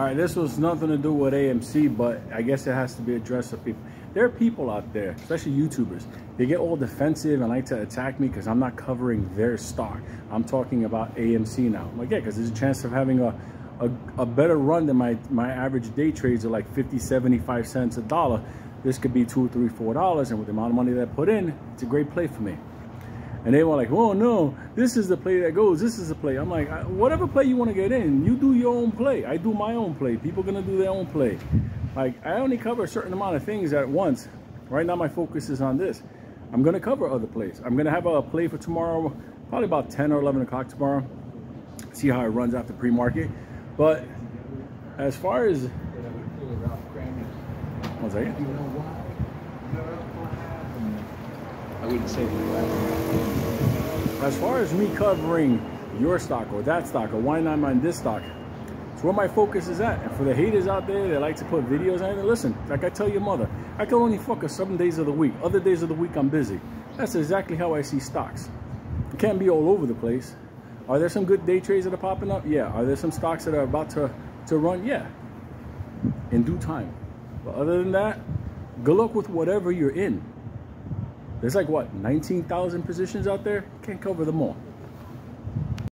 All right, this was nothing to do with AMC, but I guess it has to be addressed to people. There are people out there, especially YouTubers, they get all defensive and like to attack me because I'm not covering their stock. I'm talking about AMC now. I'm like, yeah, because there's a chance of having a, a, a, better run than my, my average day trades are like 50, 75 cents a dollar. This could be two, three, four dollars. And with the amount of money that I put in, it's a great play for me. And they were like, oh no, this is the play that goes. This is the play. I'm like, whatever play you want to get in, you do your own play. I do my own play. People gonna do their own play. Like I only cover a certain amount of things at once. Right now my focus is on this. I'm gonna cover other plays. I'm gonna have a play for tomorrow, probably about 10 or 11 o'clock tomorrow. See how it runs after pre-market. But as far as one second. Wouldn't say that. As far as me covering your stock or that stock or why not mine this stock, it's where my focus is at. And for the haters out there that like to put videos on it, listen, like I tell your mother, I can only focus seven days of the week. Other days of the week, I'm busy. That's exactly how I see stocks. It can't be all over the place. Are there some good day trades that are popping up? Yeah. Are there some stocks that are about to, to run? Yeah. In due time. But other than that, good luck with whatever you're in. There's like what, 19,000 positions out there? Can't cover them all.